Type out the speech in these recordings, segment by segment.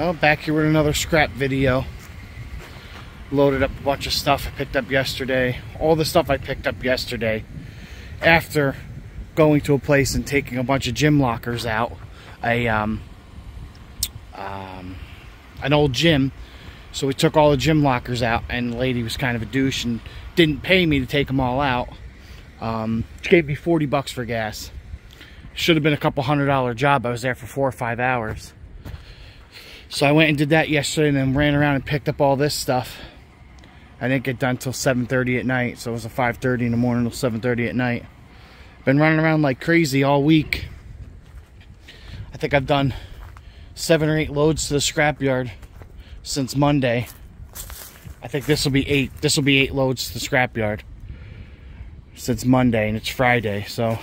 Oh, back here with another scrap video. Loaded up a bunch of stuff I picked up yesterday. All the stuff I picked up yesterday after going to a place and taking a bunch of gym lockers out. A, um, um, an old gym. So we took all the gym lockers out and the lady was kind of a douche and didn't pay me to take them all out. Um, she gave me 40 bucks for gas. Should have been a couple hundred dollar job. I was there for four or five hours. So I went and did that yesterday and then ran around and picked up all this stuff. I didn't get done till 7.30 at night. So it was a 5.30 in the morning till 7.30 at night. Been running around like crazy all week. I think I've done seven or eight loads to the scrapyard since Monday. I think this will be eight. This will be eight loads to the scrapyard since Monday and it's Friday. So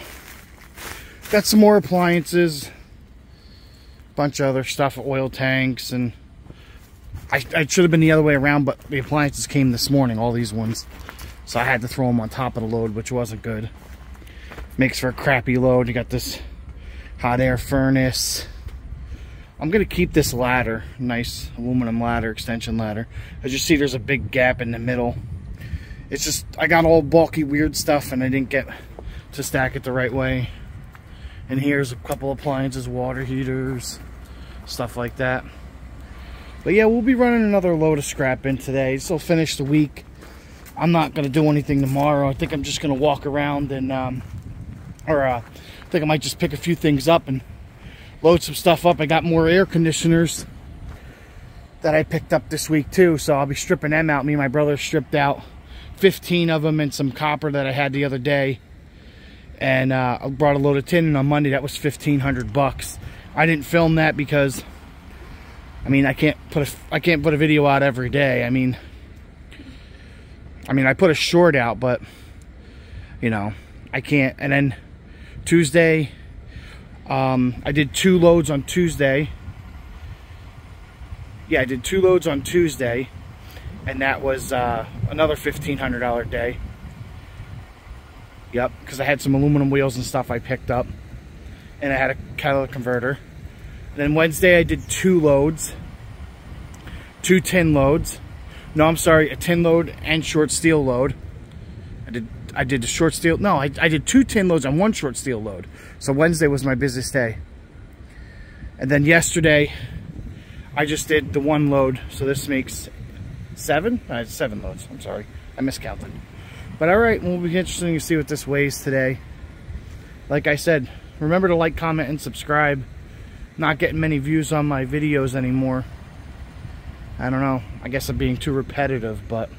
got some more appliances, bunch of other stuff, oil tanks, and I, I should have been the other way around, but the appliances came this morning, all these ones. So I had to throw them on top of the load, which wasn't good. Makes for a crappy load. You got this hot air furnace. I'm gonna keep this ladder, nice aluminum ladder, extension ladder. As you see, there's a big gap in the middle. It's just, I got all bulky, weird stuff and I didn't get to stack it the right way. And here's a couple appliances, water heaters, stuff like that. But yeah, we'll be running another load of scrap in today. This will finish the week. I'm not going to do anything tomorrow. I think I'm just going to walk around and, um, or uh, I think I might just pick a few things up and load some stuff up. I got more air conditioners that I picked up this week too. So I'll be stripping them out. Me and my brother stripped out 15 of them and some copper that I had the other day and uh, I brought a load of tin and on Monday. That was 1500 bucks. I didn't film that because I mean I can't put a I can't put a video out every day. I mean I mean I put a short out but you know I can't. And then Tuesday um, I did two loads on Tuesday. Yeah I did two loads on Tuesday and that was uh, another $1,500 day Yep, because I had some aluminum wheels and stuff I picked up. And I had a catalytic converter. And then Wednesday I did two loads. Two tin loads. No, I'm sorry, a tin load and short steel load. I did I did a short steel, no, I, I did two tin loads and one short steel load. So Wednesday was my busiest day. And then yesterday, I just did the one load. So this makes seven? Uh, seven loads, I'm sorry. I miscounted. But all right, we'll be interesting to see what this weighs today. Like I said, remember to like, comment, and subscribe. Not getting many views on my videos anymore. I don't know. I guess I'm being too repetitive, but...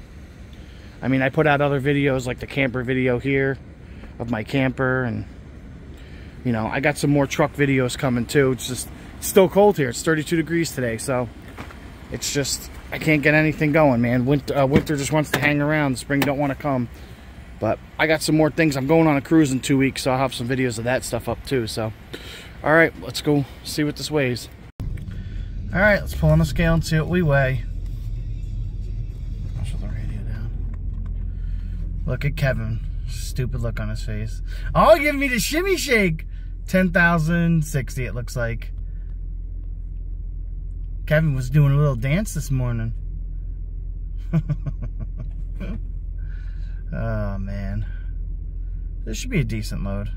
I mean, I put out other videos, like the camper video here, of my camper, and... You know, I got some more truck videos coming, too. It's just it's still cold here. It's 32 degrees today, so... It's just... I can't get anything going, man. Winter, uh, winter just wants to hang around. Spring don't want to come. But I got some more things. I'm going on a cruise in two weeks, so I'll have some videos of that stuff up too. So, all right, let's go see what this weighs. All right, let's pull on the scale and see what we weigh. I'll shut the radio down. Look at Kevin. Stupid look on his face. Oh, give me the shimmy shake. 10,060 it looks like. Kevin was doing a little dance this morning. oh, man. This should be a decent load.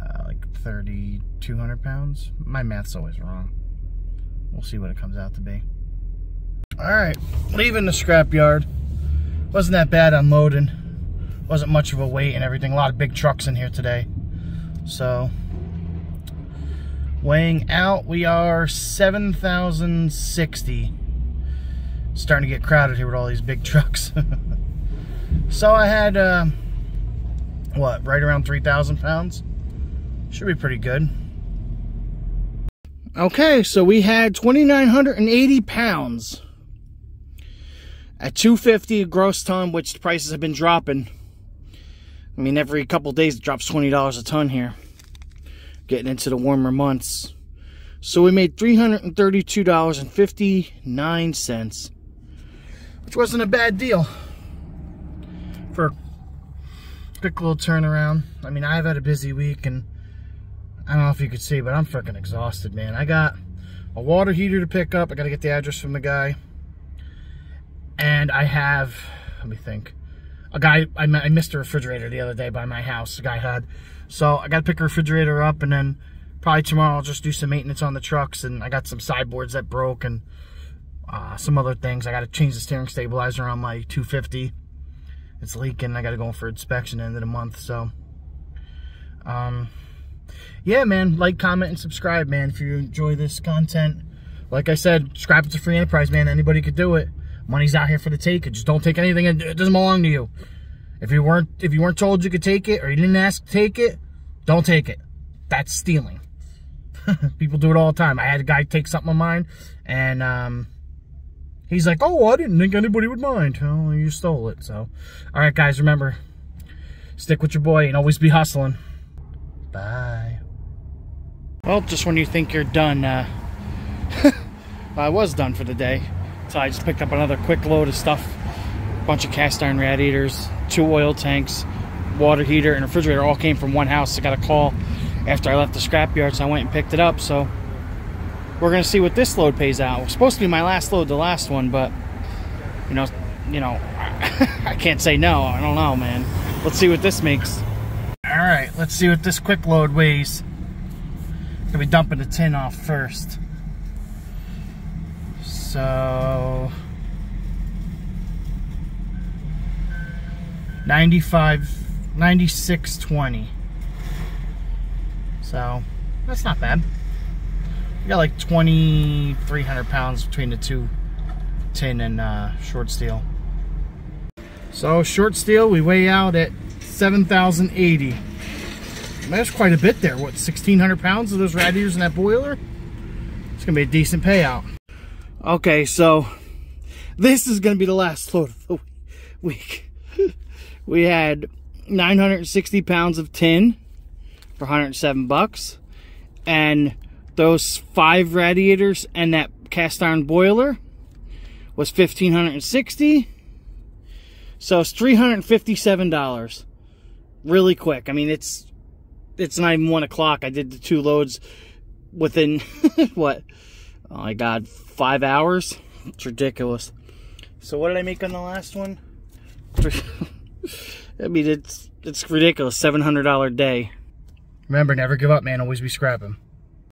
Uh, like 3,200 pounds. My math's always wrong. We'll see what it comes out to be. Alright, leaving the scrapyard. Wasn't that bad unloading. Wasn't much of a weight and everything. A lot of big trucks in here today. So, Weighing out, we are 7,060. Starting to get crowded here with all these big trucks. so I had, uh, what, right around 3,000 pounds? Should be pretty good. Okay, so we had 2,980 pounds at 250 gross ton, which the prices have been dropping. I mean, every couple days it drops $20 a ton here getting into the warmer months. So we made $332.59, which wasn't a bad deal for a quick little turnaround. I mean, I've had a busy week, and I don't know if you could see, but I'm freaking exhausted, man. I got a water heater to pick up. I got to get the address from the guy. And I have, let me think, a guy, I, I missed a refrigerator the other day by my house, a guy had. So I got to pick a refrigerator up and then probably tomorrow I'll just do some maintenance on the trucks. And I got some sideboards that broke and uh, some other things. I got to change the steering stabilizer on my 250. It's leaking. I got to go for inspection end of the month. So, um, yeah, man, like, comment, and subscribe, man. If you enjoy this content, like I said, scrap it's a free enterprise, man. Anybody could do it. Money's out here for the take. Just don't take anything. It doesn't belong to you. If you weren't if you weren't told you could take it or you didn't ask to take it, don't take it. That's stealing. People do it all the time. I had a guy take something of mine, and um, he's like, "Oh, I didn't think anybody would mind." Oh, you stole it. So, all right, guys, remember, stick with your boy and always be hustling. Bye. Well, just when you think you're done, uh, I was done for the day. So I just picked up another quick load of stuff. A bunch of cast iron radiators, two oil tanks, water heater, and refrigerator all came from one house. I got a call after I left the scrapyard, so I went and picked it up. So we're gonna see what this load pays out. It was supposed to be my last load, the last one, but you know, you know, I can't say no. I don't know, man. Let's see what this makes. All right, let's see what this quick load weighs. Gonna be dumping the tin off first. So 95 96.20 so that's not bad. We got like 2300 pounds between the two tin and uh, short steel. So short steel we weigh out at 7080 that's quite a bit there. What 1600 pounds of those radiators in that boiler? It's gonna be a decent payout Okay, so this is going to be the last load of the week. we had 960 pounds of tin for 107 bucks. And those five radiators and that cast iron boiler was 1560 so it's $357 really quick i mean it's it's not even one o'clock i did the two loads within what oh my god five hours. It's ridiculous. So what did I make on the last one? I mean, it's it's ridiculous. Seven hundred dollar day. Remember, never give up, man. Always be scrapping.